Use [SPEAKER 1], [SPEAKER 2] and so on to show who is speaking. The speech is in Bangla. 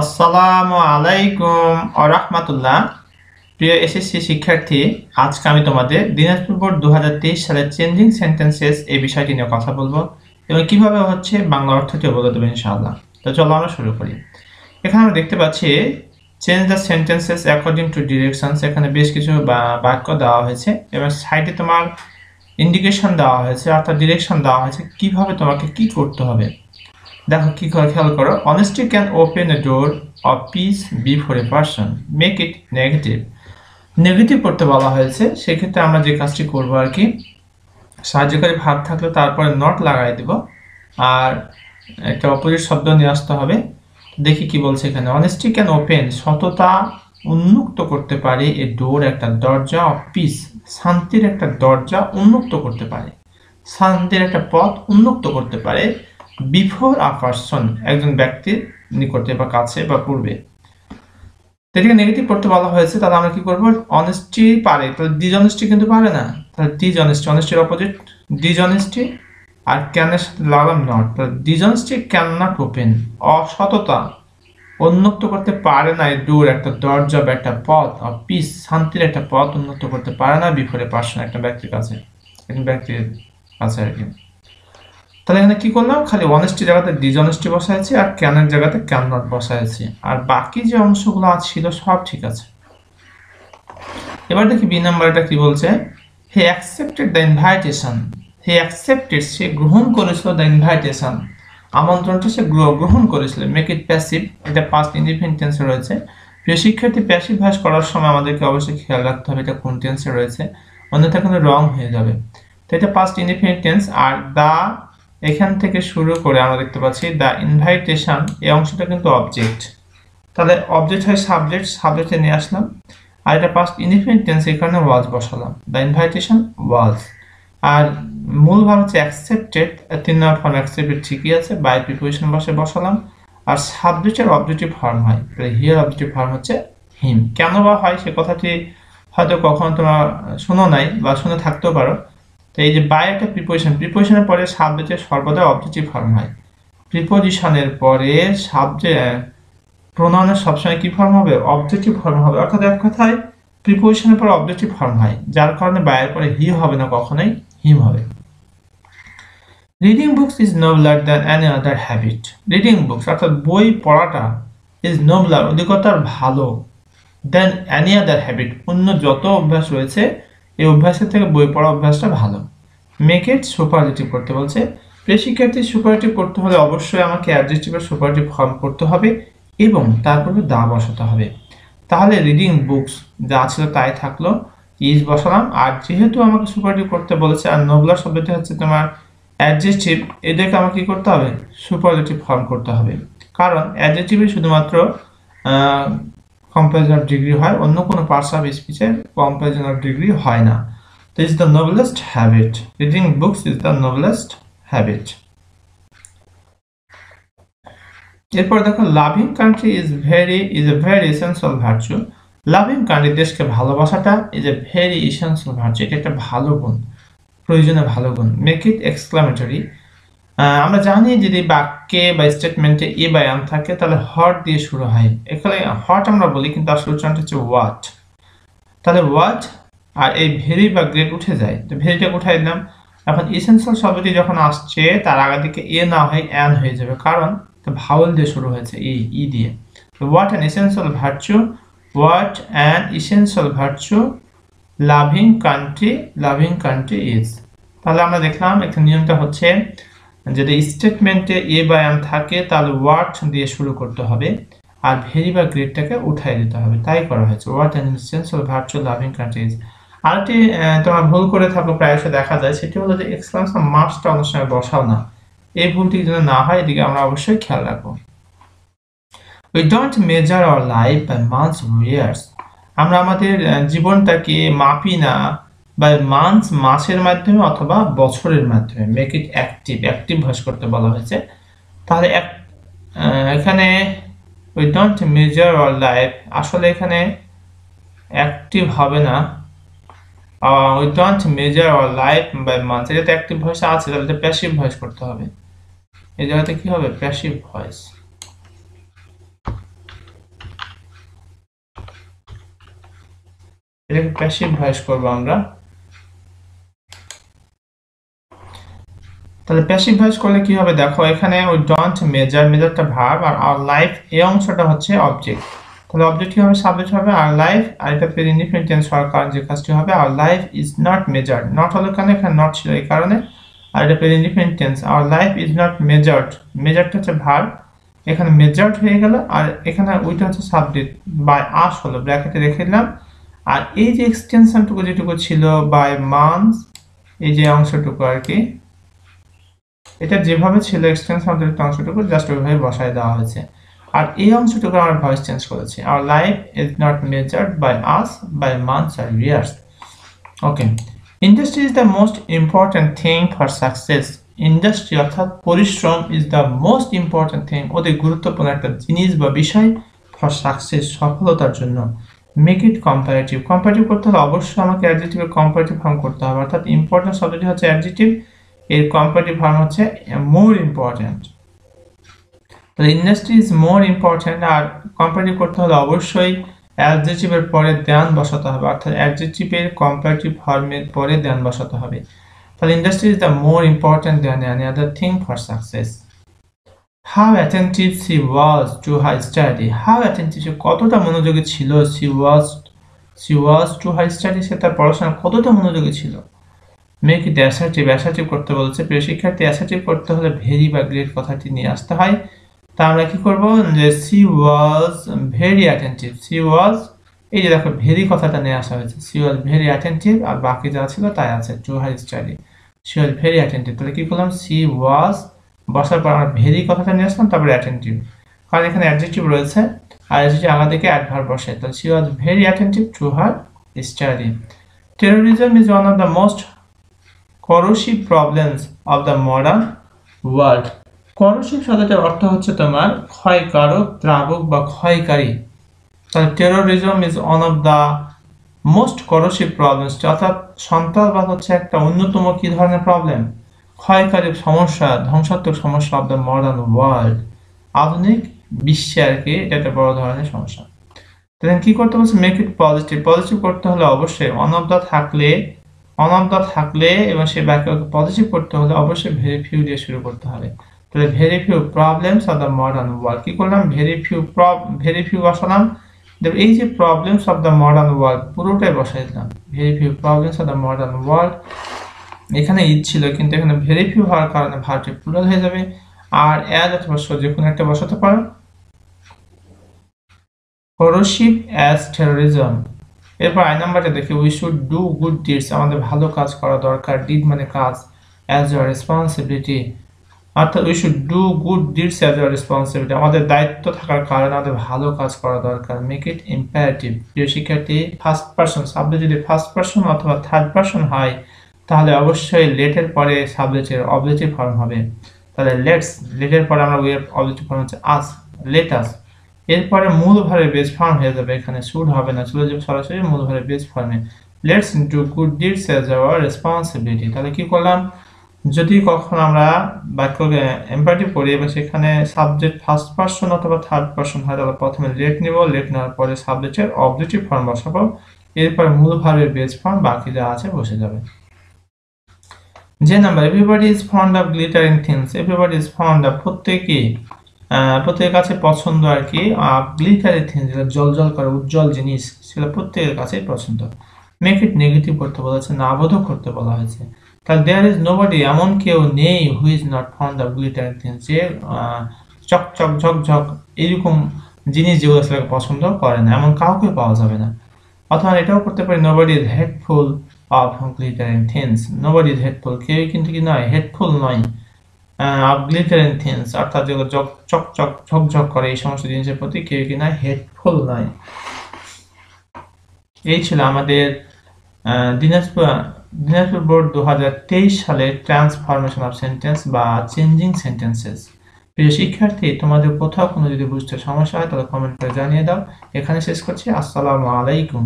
[SPEAKER 1] আসসালামু আলাইকুম আরহামতুল্লাহ। প্রিয় এসএসসি শিক্ষার্থী, আজকে আমি তোমাদের দিনাজপুর বোর্ড দু হাজার তেইশ সালের চেঞ্জিং সেন্টেন্সেস এই বিষয়টি নিয়ে কথা বলব এবং কীভাবে হচ্ছে বাংলা অর্থটিও বলে দেবো ইনশাআল্লাহ। তো চলো আমরা শুরু করি। এখানে আমরা দেখতে পাচ্ছি change the sentences according to directions এখানে বেশ কিছু বাক্য দেওয়া হয়েছে এবং সাইডে তোমার ইন্ডিকেশন দেওয়া হয়েছে অর্থাৎ ডিরেকশন দেওয়া হয়েছে কীভাবে তোমাকে কি করতে হবে। দেখো কি খেয়াল করো honesty can open a door of peace before a person make it negative negative করতে বলা হয়েছে, সেক্ষেত্রে আমরা যে কাজটি করব আর কি, সাহায্যকারী ভাব থাকলে তারপরে নট লাগাই দেব। আর একটা অপোজিট শব্দ নিয়ে আসতে হবে, দেখি কি বলছে এখানে। অনেস্টি ক্যান ওপেন সততা উন্মুক্ত করতে পারে এ ডোর একটা দরজা অফ পিস শান্তির একটা দরজা উন্মুক্ত করতে পারে। শান্তির একটা পথ উন্মুক্ত করতে পারে। বিফোর আ পার্সন একজন ব্যক্তির নিকটে বা কাছে বা পূর্বে। এটাকে নেগেটিভ করতে বলা হয়েছে, তাহলে আমরা কি করব? অনেস্টি পারে। তাহলে ডিজঅনেস্টি কিন্তু পারে না। তাহলে ডিজঅনেস্টি অনেস্টির অপোজিট ডিজঅনেস্টি আর ক্যানের সাথে লাগালাম নট তাহলে ডিজঅনেস্টি ক্যান নট ওপেন অসততা উন্মুক্ত করতে পারে না। এই ডোর একটা দরজা বা একটা পথ পিস শান্তির একটা পথ উন্মুক্ত করতে পারে না বিফোরে পার্সন একটা ব্যক্তির কাছে। একজন ব্যক্তির কাছে আর কি। তাহলে এখানে কি করলাম? খালি অনেস্টি জায়গাতে ডিজঅনেস্টি বসাইছি আর ক্যানের জায়গাতে ক্যান নট বসাইছি। আর বাকি যে অংশগুলো ছিল সব ঠিক আছে। এবার দেখি বি নাম্বার এটা কি বলছে? He accepted the invitation he accepted সে গ্রহণ করেছিল দ্য ইনভাইটেশন আমন্ত্রণটা সে গ্র- গ্রহণ করেছিল। মেক ইট প্যাসিভ এটা পাস্ট ইন্ডিপেন্ডেন্ট টেন্সে রয়েছে। প্রিয় শিক্ষার্থী প্যাসিভ ভাস করার সময় আমাদেরকে অবশ্যই খেয়াল রাখতে হবে এটা কোন টেন্সে রয়েছে। অন্যথা কিন্তু রং হয়ে যাবে। তো এটা পাস্ট ইন্ডিপেন্ডেন্ট টেন্স আর দা এখান থেকে শুরু করে আমরা দেখতে পাচ্ছি দ্য ইনভাইটেশন এই অংশটা কিন্তু অবজেক্ট তাহলে অবজেক্ট হয় সাবজেক্ট সাবজেক্টে নিয়ে আসলাম। আর এটা পাস্ট ইনডিপেন্ডেন্ট টেন্স এখানে ওয়াজ বসালাম। দ্য ইনভাইটেশন ওয়াজ আর মূল ভাব হচ্ছে অ্যাকসেপ্টেড তিন নম্বর ফর্ম অ্যাকসেপ্টেড ঠিকই আছে বাই প্রিপোজিশন বসে বসালাম। আর সাবজেক্টের অবজেক্টিভ ফর্ম হয়। তাহলে হিয়ার অবজেক্টিভ ফর্ম হচ্ছে হিম কেন বা হয় সে কথাটি হয়তো কখনো তোমরা শোনো নাই বা শুনে থাকতেও পারো। তো এই যে বাই একটা প্রিপোজিশন প্রিপোজিশনের পরে সাবজেক্টের সর্বদা অবজেক্টিভ ফর্ম হয়। প্রিপোজিশনের পরে সাবজেক্ট প্রোনাউনের সবসময় কি ফর্ম হবে? অবজেক্টিভ ফর্ম হবে। অর্থাৎ এক কথায় প্রিপোজিশনের পর অবজেক্টিভ ফর্ম হয়। যার কারণে বায়ের পরে হি হবে না, কখনোই হিম হবে। Reading books is nobler than any other habit reading books অর্থাৎ বই পড়াটা ইজ নোবলার অধিকতর ভালো দেন অ্যানি আদার হ্যাবিট অন্য যত অভ্যাস রয়েছে এই অভ্যাসের থেকে বই পড়া অভ্যাসটা ভালো। মেক ইট সুপারলেটিভ করতে বলছে। প্রিয় শিক্ষার্থী সুপারলেটিভ করতে হলে অবশ্যই আমাকে অ্যাডজেক্টিভের সুপারলেটিভ ফর্ম করতে হবে এবং তারপরে দা বসাতে হবে। তাহলে রিডিং বুকস যা ছিল তাই থাকল। ইজ বসালাম। আর যেহেতু আমাকে সুপারলেটিভ করতে বলেছে, আর নোবলার শব্দটি হচ্ছে তোমার অ্যাডজেক্টিভ এদেরকে আমাকে কী করতে হবে? সুপারলেটিভ ফর্ম করতে হবে। কারণ অ্যাডজেক্টিভে শুধুমাত্র কম্পারিজন অফ ডিগ্রি হয়, অন্য কোনো পার্টস অফ স্পিচের কম্পারিজন অফ ডিগ্রি হয় না। তো is the noblest habit reading books is the noblest habit এরপর দেখো loving country is very is a very essential virtue loving country দেশকে ভালোবাসাটা is a very essential virtue এটা একটা ভালো গুণ, প্রয়োজনে ভালো গুণ। মেক ইট এক্সক্লামেটরি আমরা জানি যদি বাক্যে বা স্টেটমেন্টে এ বা আম থাকে, তাহলে হট দিয়ে শুরু হয়। এখানে হট আমরা বলি, কিন্তু আসলে উচ্চারণটা হচ্ছে ওয়াট তাহলে ওয়াট আর এই ভেরি বা গ্রেট উঠে যায়। তো ভেরিটা উঠাই দিলাম। এখন ইসেন্সিয়াল শব্দটি যখন আসছে, তার আগে দিকে এ না হয় অ্যান হয়ে যাবে। কারণ ভাওয়েল দিয়ে শুরু হয়েছে ই ই দিয়ে। তো what an essential virtue what an essential virtue loving country loving country is তাহলে আমরা দেখলাম একটা নিয়মটা হচ্ছে যদি স্টেটমেন্টে এ বা এম থাকে, তাহলে ওয়ার্ড দিয়ে শুরু করতে হবে আর ভেরি বা গ্রেডটাকে উঠাই দিতে হবে। তাই করা হয়েছে। What an essential virtue loving country is আরেকটি তোমার ভুল করে থাকলে, প্রায়শই দেখা যায়, সেটি হলো যে এক্সক্লামেশন মার্কসটা অনেক সময় বসাও না। এই ভুলটি যেন না হয়, এদিকে আমরা অবশ্যই খেয়াল রাখব। We don't measure our life by months years আমরা আমাদের জীবনটাকে মাপি না। বা মান্থ মাসের মাধ্যমে অথবা বছরের মাধ্যমে make it active active voice করতে বলা হয়েছে। তাহলে এক এখানে we don't measure our life আসলে এখানে অ্যাক্টিভ হবে না। We don't measure our life by month এটা অ্যাক্টিভ ভয়েস আছে, তাহলে এটা প্যাসিভ ভয়েস করতে হবে। এই জায়গাতে কি হবে? প্যাসিভ ভয়েস এটাকে প্যাসিভ ভয়েস করব আমরা। তাহলে প্যাসিভ ভয়েস করলে কি হবে? দেখো, এখানে ওই ডন্ট মেজার মেজারটা ভার্ব আর আর লাইফ এই অংশটা হচ্ছে অবজেক্ট তাহলে অবজেক্ট কি হবে? সাবজেক্ট হবে আর লাইফ আর এটা পের ইন্ডিপেন্ডেন্ট টেন্স হওয়ার কারণে যে কাজটি হবে our life is not measured not হলো কারণে এখানে নট ছিল এই কারণে। আর এটা পের independent tense our life is not measured মেজারটা হচ্ছে ভার্ব এখানে মেজার্ড হয়ে গেল আর এখানে ওইটা হচ্ছে সাবজেক্ট বাই আস হলো। ব্র্যাকেটে রেখে দিলাম। আর এই যে এক্সটেনশনটুকু যেটুকু ছিল বাই মান্থস এই যে অংশটুকু আর কি এটা যেভাবে ছিল এক্সটেনশন অতিরিক্ত অংশটুকু জাস্ট ওইভাবে বসায় দেওয়া হয়েছে। আর এই অংশটুকু আমরা ভয়েস চেঞ্জ করেছি। Our life is not measured by us by months R years okay industry is the most important thing for success industry অর্থাৎ পরিশ্রম is the most important thing অতি গুরুত্বপূর্ণ একটা জিনিস বা বিষয় ফর সাকসেস সফলতার জন্য। মেক ইট কম্পারেটিভ কম্পারেটিভ করতে হলে অবশ্যই আমাকে অ্যাডজেটিভের কম্পারেটিভ ফর্ম করতে হবে। অর্থাৎ ইম্পর্টেন্ট শব্দটি হচ্ছে অ্যাডজেটিভ এর কম্পারেটিভ ফর্ম হচ্ছে মোর ইম্পর্টেন্ট তাহলে ইন্ডাস্ট্রি ইজ মোর ইম্পর্টেন্ট আর কম্পারেটিভ করতে হলে অবশ্যই অ্যাডজেটিভের পরে দেন বসাতে হবে। অর্থাৎ অ্যাডজেটিভের কম্পারেটিভ ফর্মের পরে দেন বসাতে হবে। তাহলে industry is the more important than any other thing for success how attentive she was to her study how attentive সে কতটা মনোযোগী ছিল? She was she was to her study সে তার পড়াশোনা কতটা মনোযোগী ছিল? ইট অ্যাসার্টিভ অ্যাসার্টিভ করতে বলেছে। প্রিয় শিক্ষার্থী অ্যাসার্টিভ করতে হলে ভেরি বা গ্রেট কথাটি নিয়ে আসতে হয়। তা আমরা কি করব? যে she was very attentive she was এই যে দেখো ভেরি কথাটা নিয়ে আসা হয়েছে। সি ওয়াজ ভেরি অ্যাটেন্টিভ আর বাকি যা ছিল তাই আছে to her study she was very attentive তাহলে কি করলাম? সি ওয়াজ বসার পর আমরা ভেরি কথাটা নিয়ে আসলাম, তারপরে অ্যাটেন্টিভ কারণ এখানে অ্যাডজেক্টিভ রয়েছে, আর অ্যাডজেক্টিভ আলাদা দিকে অ্যাডভার বসে তো she was very attentive to her study terrorism is one of the most corrosive problems of the modern world corrosive শব্দটার অর্থ হচ্ছে তোমার ক্ষয়কারক দ্রাবক বা ক্ষয়কারী। তাহলে terrorism is one of the most corrosive problems অর্থাৎ সন্ত্রাসবাদ হচ্ছে একটা অন্যতম কি ধরনের প্রবলেম ক্ষয়কারী সমস্যা, ধ্বংসাত্মক সমস্যা অফ দ্য মডার্ন ওয়ার্ল্ড আধুনিক বিশ্বে আর কি এটা একটা বড় ধরনের সমস্যা। তাহলে কি করতে বলছে? মেক ইট পজিটিভ পজিটিভ করতে হলে অবশ্যই অন অফ দ্য থাকলে অন অফ দ্য থাকলে এবং সেই বাক্যকে পজিটিভ করতে হলে অবশ্যই ভেরি ফিউ দিয়ে শুরু করতে হবে। তাহলে very few problems of the modern world কি করলাম? ভেরি ফিউ ভেরি ফিউ বসালাম। এই যে problems of the modern world পুরোটাই বসাই দিলাম। Very few problems of the modern world এখানে ঈদ ছিল, কিন্তু এখানে ভেরি ফিউ হওয়ার কারণে ভার্বটি প্লুরাল হয়ে যাবে। আর অ্যাজ অথবা সো যে কোনো একটা বসাতে পারো। করোসিভ অ্যাজ টেরোরিজম এরপর আই নাম্বারটা দেখি we should do good deeds আমাদের ভালো কাজ করা দরকার ডিড মানে কাজ অ্যাজ আ রেসপন্সিবিলিটি অর্থাৎ we should do good deeds as a responsibility আমাদের দায়িত্ব থাকার কারণে আমাদের ভালো কাজ করা দরকার মেক ইট ইম্পারেটিভ প্রিয় শিক্ষার্থী ফার্স্ট পার্সন সাবজেক্ট যদি ফার্স্ট পার্সন অথবা থার্ড পার্সন হয়, তাহলে অবশ্যই লেটের পরে সাবজেক্টের অবজেক্টিভ ফর্ম হবে। তাহলে লেটস লেটের পরে আমরা ওয়ের অবজেক্টিভ ফর্ম হচ্ছে আস লেট আস এরপরে মূল ভারে বেস ফর্ম হয়ে যাবে। এখানে শুড হবে না, চলে যাবে সরাসরি মূল ভারে বেস ফর্মে let's do good deeds as our responsibility তাহলে কি করলাম? যদি কখনো আমরা বাক্যকে এম্পারেটিভ করি এবং সেখানে সাবজেক্ট ফার্স্ট পার্সন অথবা থার্ড পার্সন হয়, তাহলে প্রথমে লেট নিব। লেট নেওয়ার পরে সাবজেক্টের অবজেক্টিভ ফর্ম বসাবো। এরপর মূল ভারের বেস ফর্ম বাকি যা আছে বসে যাবে। যে number everybody is fond of glittering things everybody is fond of প্রত্যেকেই প্রত্যেকের কাছে পছন্দ আর কি। গ্লিটারি থিংস যেটা জল জল করে, উজ্জ্বল জিনিস, সেটা প্রত্যেকের কাছে পছন্দ। মেক ইট নেগেটিভ করতে বলা হয়েছে, না আবোধক করতে বলা হয়েছে। তাহলে দেয়ার ইজ নোবডি এমন কেউ নেই who is not fond of glittering things যে চক চক এইরকম জিনিস যেগুলো সেটাকে পছন্দ করে না, এমন কাউকে পাওয়া যাবে না। অথবা এটাও করতে পারি nobody is heedful of glittering things nobody is heedful কেউই কিন্তু কি নয় হেডফুল নয়। অফ গ্লিটারিং থিংস অর্থাৎ যেগুলো চক চক চক ঝকঝক করে, এই সমস্ত জিনিসের প্রতি কেউ কিনা হেডফুল নয়। এই ছিল আমাদের দিনাজপুর দিনাজপুর বোর্ড দু হাজার তেইশ সালে ট্রান্সফরমেশন অফ সেন্টেন্স বা চেঞ্জিং সেন্টেন্সেস প্রিয় শিক্ষার্থী, তোমাদের কোথাও কোনো যদি বুঝতে সমস্যা হয়, তাহলে কমেন্ট করে জানিয়ে দাও। এখানে শেষ করছি। আসসালামু আলাইকুম।